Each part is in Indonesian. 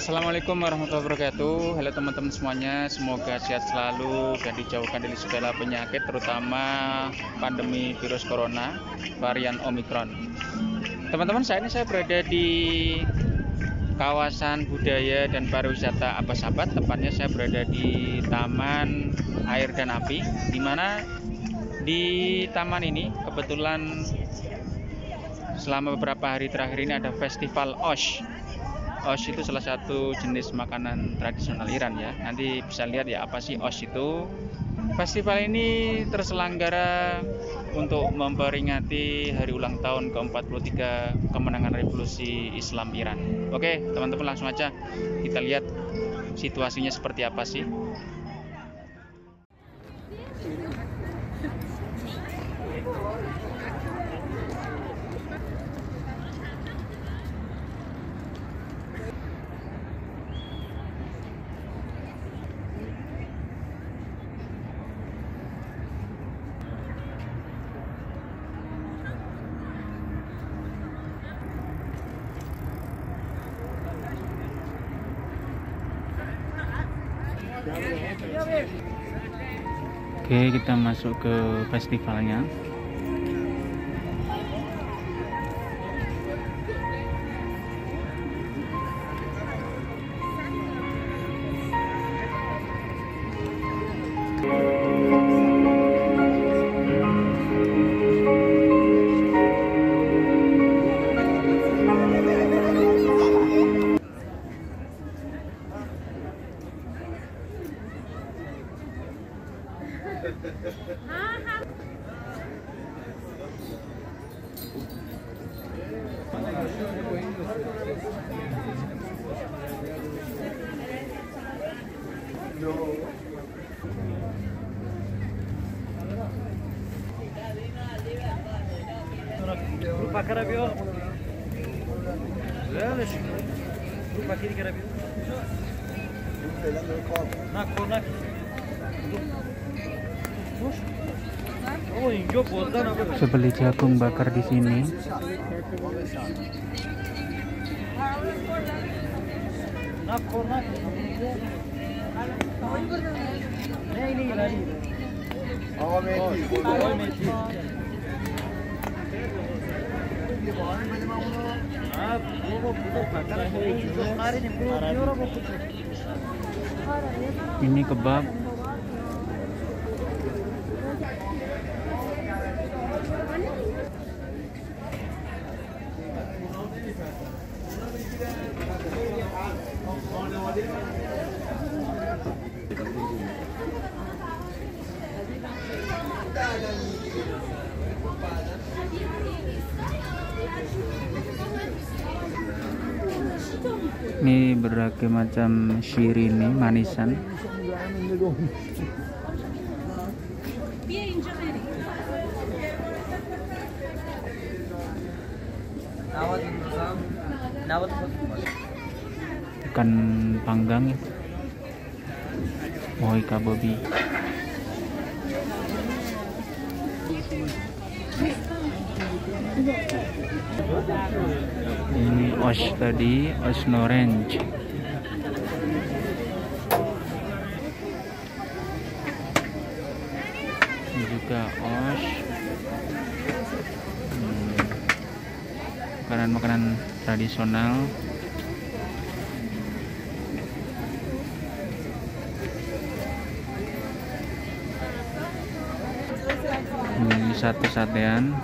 Assalamualaikum warahmatullahi wabarakatuh. Halo teman-teman semuanya Semoga sehat selalu dan dijauhkan dari segala penyakit Terutama pandemi virus corona Varian Omicron. Teman-teman saat ini saya berada di Kawasan budaya dan pariwisata Abbas Abad. Tepatnya saya berada di Taman Air dan Api Di mana di taman ini kebetulan selama beberapa hari terakhir ini ada festival OSH Osh itu salah satu jenis makanan tradisional Iran ya. Nanti bisa lihat ya apa sih Osh itu. Festival ini terselenggara untuk memperingati hari ulang tahun ke-43 kemenangan revolusi Islam Iran. Oke, teman-teman langsung aja kita lihat situasinya seperti apa sih. Oke, kita masuk ke festivalnya. Grupa Carabio. Leandro. Grupa kiri Carabio. Nak konak. Oh, hijau bosan apa? Bisa beli jagung bakar di sini. Nak konak नहीं नहीं रानी हवा में और थी। और में थी आप वो वो पुto pakar है जो हमारे ने पूरा पूरा वो पुto Ini berbagai macam syirini manisan. Ikan panggang ya oh ikan Ini os tadi, os orange. Ini juga os. Hmm, Makanan-makanan tradisional. Ini satu satean.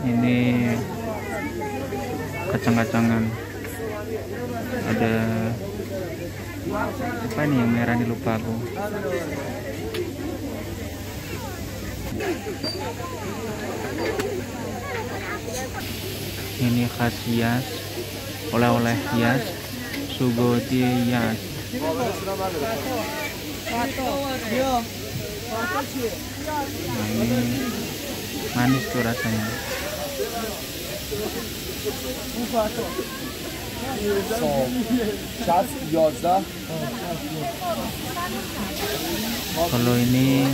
Ini kacang-kacangan. Ada apa nih yang merah nih lupa aku. Ini khas hias, oleh-oleh hias, sugoti hias. Nah, ini manis tuh rasanya. So, just 11. kalau ini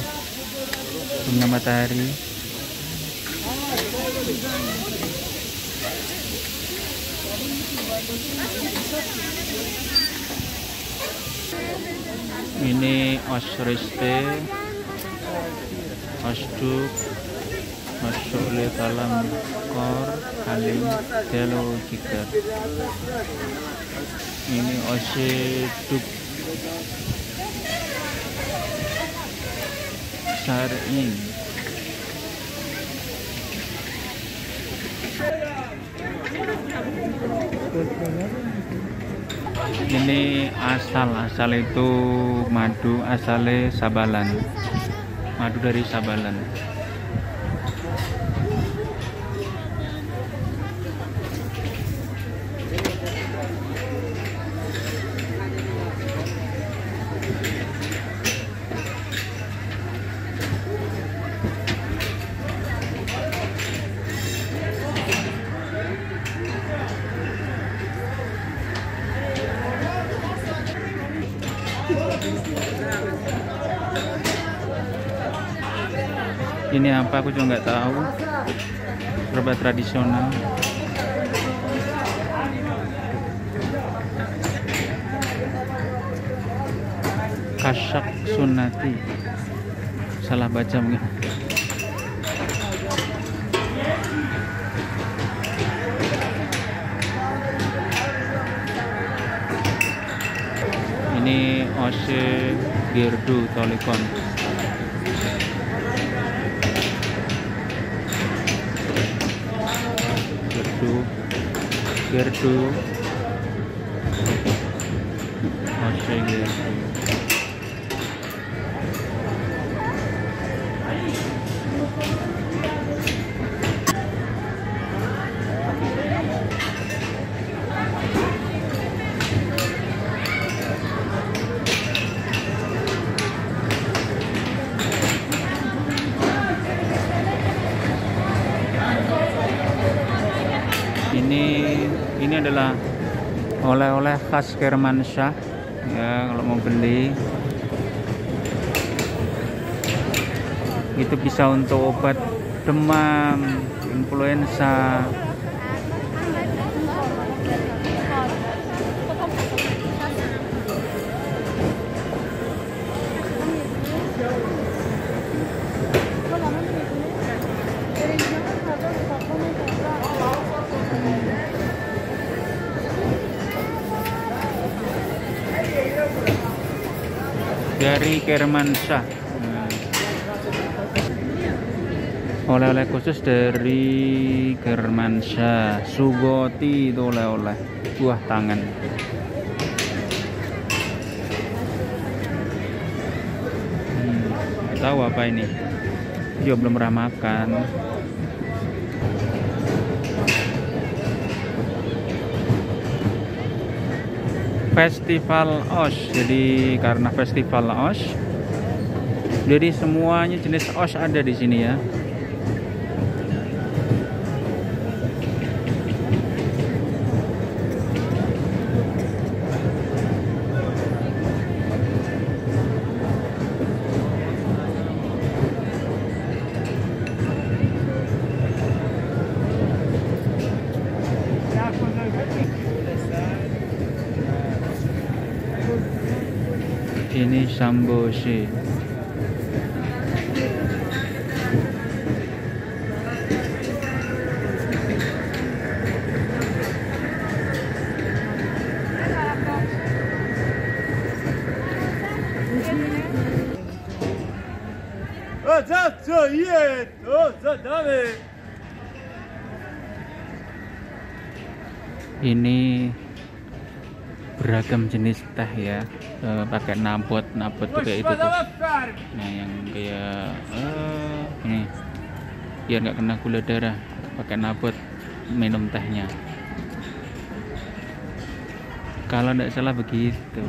bunga matahari ini osriste osduk masuk le dalam kor halim telo jika ini oseduk Saring ini asal asal itu madu asalnya sabalan madu dari sabalan ini apa? Aku juga nggak tahu. Obat tradisional. Kasak sunati salah baca mungkin. Ini ose girdu tolikon gerdu. Gerdu. Ose gerdu oleh-oleh khas Kermansyah ya kalau mau beli. Itu bisa untuk obat demam influenza dari Kermansyah. Nah. oleh-oleh khusus dari Kermansyah. Sugoti itu oleh-oleh. Buah tangan. Hmm, tahu apa ini. Juga belum pernah makan Festival OS. Jadi karena Festival OS, jadi semuanya jenis OS ada di sini ya. ini samboshi Ini beragam jenis teh ya. Eh, pakai nabot, nabot tuh kayak itu tuh. Nah, yang kayak eh ini biar nggak kena gula darah, pakai nabot minum tehnya. Kalau nggak salah begitu.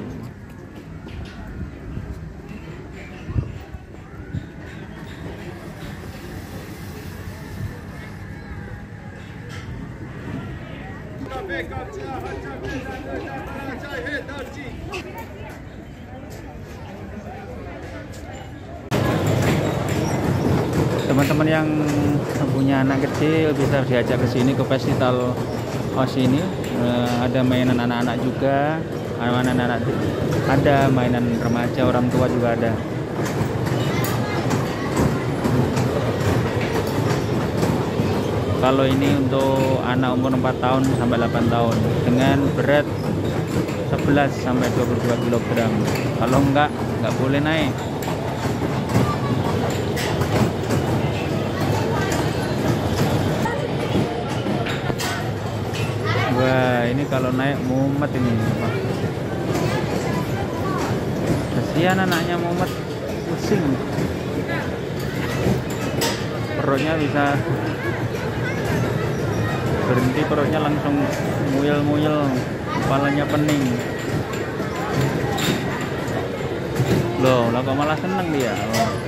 Teman-teman yang punya anak kecil bisa diajak ke sini ke festival OS ini. Eh, ada mainan anak-anak juga mainan anak ada mainan remaja orang tua juga ada kalau ini untuk anak umur 4 tahun sampai 8 tahun dengan berat 11 sampai 22 kg kalau enggak enggak boleh naik Wah, ini kalau naik mumet ini. Kasihan anaknya mumet, pusing. Perutnya bisa berhenti perutnya langsung muyel-muyel, kepalanya pening. Loh, lah kok malah seneng dia. Oh.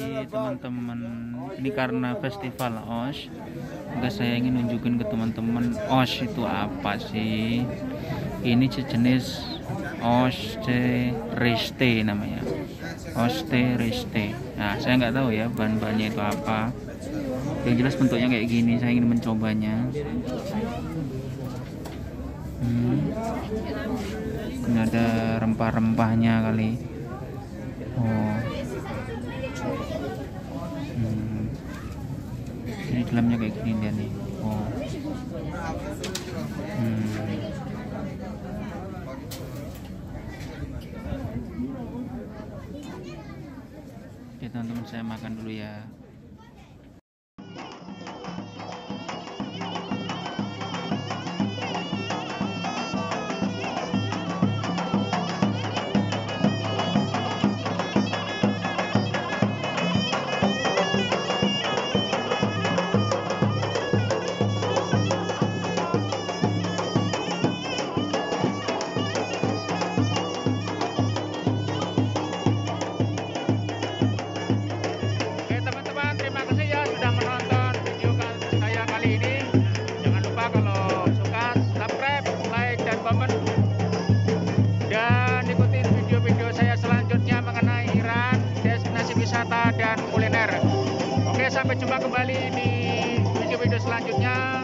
Teman-teman. Ini karena festival OS maka saya ingin nunjukin ke teman-teman OS itu apa sih? Ini sejenis OS reste namanya. OS reste. Nah saya nggak tahu ya bahan-bahannya itu apa. Yang jelas bentuknya kayak gini saya ingin mencobanya. Hmm. ini ada rempah-rempahnya kali. Oh hmm. ini dalamnya kayak gini dia nih. Oh. Hmm. Oke teman-teman saya makan dulu ya jumpa kembali di video-video selanjutnya.